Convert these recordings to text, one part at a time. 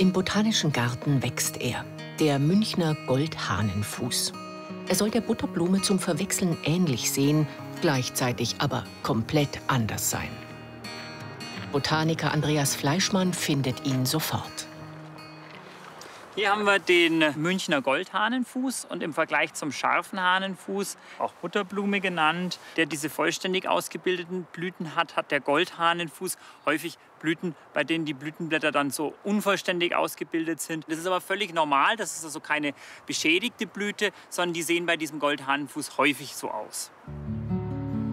Im Botanischen Garten wächst er, der Münchner Goldhahnenfuß. Er soll der Butterblume zum Verwechseln ähnlich sehen, gleichzeitig aber komplett anders sein. Botaniker Andreas Fleischmann findet ihn sofort. Hier haben wir den Münchner Goldhahnenfuß und im Vergleich zum scharfen Hahnenfuß, auch Butterblume genannt, der diese vollständig ausgebildeten Blüten hat, hat der Goldhahnenfuß häufig Blüten, bei denen die Blütenblätter dann so unvollständig ausgebildet sind. Das ist aber völlig normal, das ist also keine beschädigte Blüte, sondern die sehen bei diesem Goldhahnenfuß häufig so aus.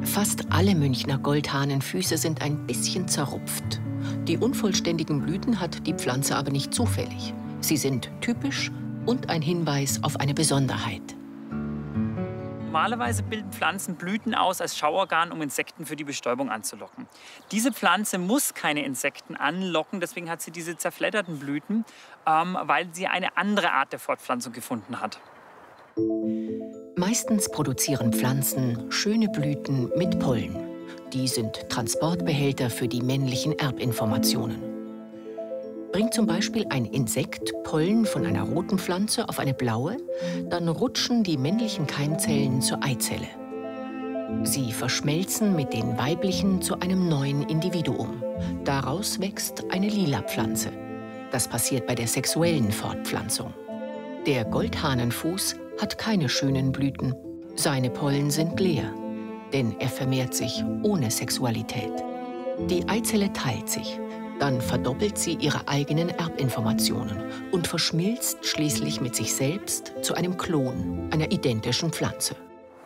Fast alle Münchner Goldhahnenfüße sind ein bisschen zerrupft. Die unvollständigen Blüten hat die Pflanze aber nicht zufällig. Sie sind typisch und ein Hinweis auf eine Besonderheit. Normalerweise bilden Pflanzen Blüten aus als Schauorgan, um Insekten für die Bestäubung anzulocken. Diese Pflanze muss keine Insekten anlocken, deswegen hat sie diese zerfledderten Blüten, ähm, weil sie eine andere Art der Fortpflanzung gefunden hat. Meistens produzieren Pflanzen schöne Blüten mit Pollen. Die sind Transportbehälter für die männlichen Erbinformationen. Bringt zum Beispiel ein Insekt Pollen von einer roten Pflanze auf eine blaue, dann rutschen die männlichen Keimzellen zur Eizelle. Sie verschmelzen mit den weiblichen zu einem neuen Individuum. Daraus wächst eine lila Pflanze. Das passiert bei der sexuellen Fortpflanzung. Der Goldhahnenfuß hat keine schönen Blüten. Seine Pollen sind leer, denn er vermehrt sich ohne Sexualität. Die Eizelle teilt sich dann verdoppelt sie ihre eigenen Erbinformationen und verschmilzt schließlich mit sich selbst zu einem Klon einer identischen Pflanze.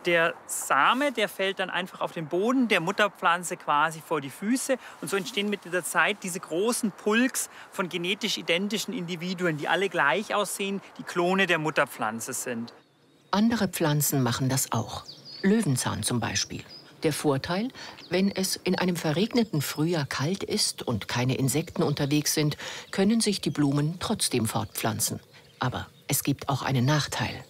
Der Same, der fällt dann einfach auf den Boden der Mutterpflanze quasi vor die Füße. Und so entstehen mit der Zeit diese großen Pulks von genetisch identischen Individuen, die alle gleich aussehen, die Klone der Mutterpflanze sind. Andere Pflanzen machen das auch. Löwenzahn zum Beispiel. Der Vorteil, wenn es in einem verregneten Frühjahr kalt ist und keine Insekten unterwegs sind, können sich die Blumen trotzdem fortpflanzen. Aber es gibt auch einen Nachteil.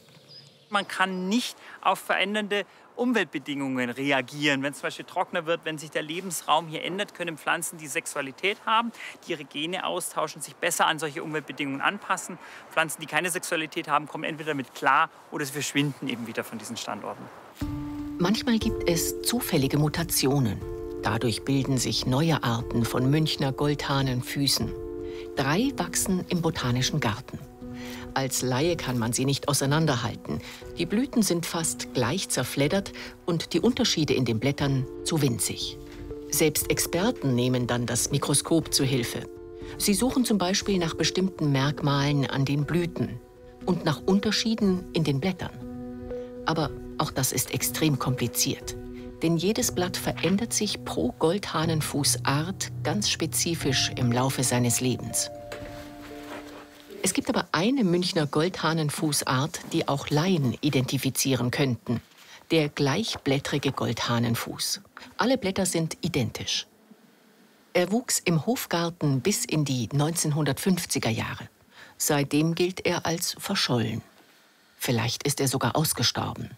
Man kann nicht auf verändernde Umweltbedingungen reagieren. Wenn es zum Beispiel trockener wird, wenn sich der Lebensraum hier ändert, können Pflanzen die Sexualität haben, die ihre Gene austauschen, sich besser an solche Umweltbedingungen anpassen. Pflanzen, die keine Sexualität haben, kommen entweder damit klar oder sie verschwinden eben wieder von diesen Standorten. Manchmal gibt es zufällige Mutationen. Dadurch bilden sich neue Arten von Münchner Goldhahnenfüßen. Drei wachsen im Botanischen Garten. Als Laie kann man sie nicht auseinanderhalten. Die Blüten sind fast gleich zerfleddert und die Unterschiede in den Blättern zu winzig. Selbst Experten nehmen dann das Mikroskop zu Hilfe. Sie suchen zum Beispiel nach bestimmten Merkmalen an den Blüten und nach Unterschieden in den Blättern. Aber auch das ist extrem kompliziert. Denn jedes Blatt verändert sich pro Goldhahnenfußart ganz spezifisch im Laufe seines Lebens. Es gibt aber eine Münchner Goldhahnenfußart, die auch Laien identifizieren könnten. Der gleichblättrige Goldhahnenfuß. Alle Blätter sind identisch. Er wuchs im Hofgarten bis in die 1950er Jahre. Seitdem gilt er als verschollen. Vielleicht ist er sogar ausgestorben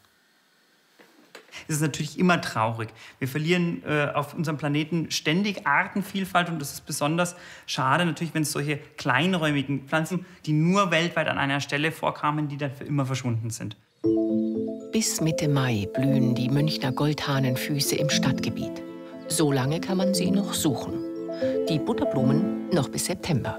ist es natürlich immer traurig. Wir verlieren äh, auf unserem Planeten ständig Artenvielfalt und das ist besonders schade natürlich, wenn es solche kleinräumigen Pflanzen, die nur weltweit an einer Stelle vorkamen, die dann für immer verschwunden sind. Bis Mitte Mai blühen die Münchner Goldhahnenfüße im Stadtgebiet. So lange kann man sie noch suchen. Die Butterblumen noch bis September.